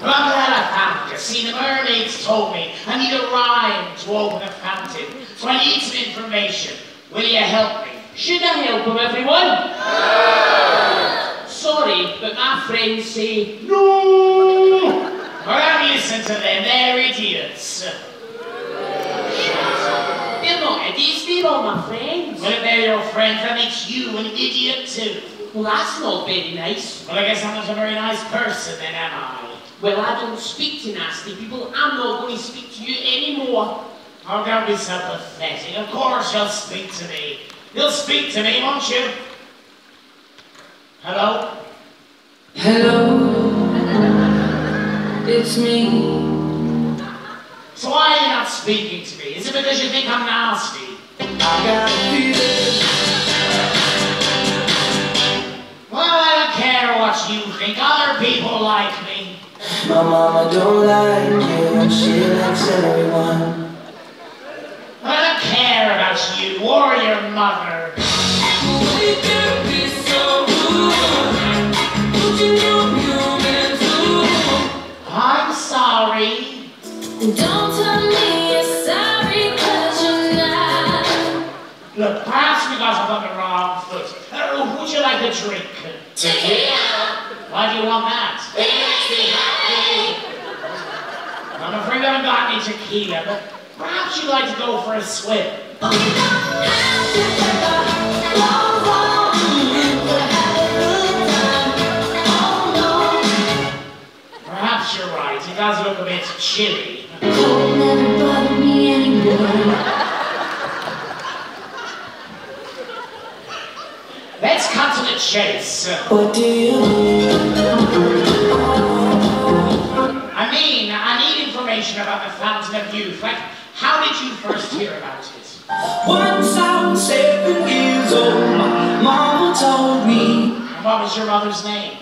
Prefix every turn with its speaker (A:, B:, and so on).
A: Found you. See, the mermaids told me I need a rhyme to open a fountain, so I need some information. Will you help me?
B: Should I help him, everyone? Sorry, but my friends say
A: No! Well, listen to them. They're idiots.
B: they're not idiots, they're all my friends.
A: Well, if they're your friends, that makes you an idiot too.
B: Well, that's not very nice.
A: Well, I guess I'm not a very nice person then, am I?
B: Well, I don't speak to nasty people. I'm not going to speak to you anymore.
A: Oh, don't be so pathetic. Of course you'll speak to me. You'll speak to me, won't you? Hello?
C: Hello, it's me.
A: So why are you not speaking to me? Is it because you think I'm nasty?
C: My mama don't like you, she likes everyone.
A: I don't care about you or your mother.
C: We can be so. Don't you know you're?
A: I'm sorry.
D: Don't tell me you're sorry cause you're not
A: Look, perhaps because I'm on the wrong foot. Uh, would you like a drink?
D: Tequila
A: Why do you want that?
D: It makes me happy
A: I'm afraid I haven't got any tequila, but perhaps you'd like to go for a swim.
D: Don't
A: Perhaps you're right. It does look a bit chilly.
D: Cold never me anymore
A: Let's cut to the chase.
C: What do you
A: information about the Fountain of Youth. Like, how did you first hear about it?
C: Once I was seven years old, my mama told me.
A: And what was your mother's name?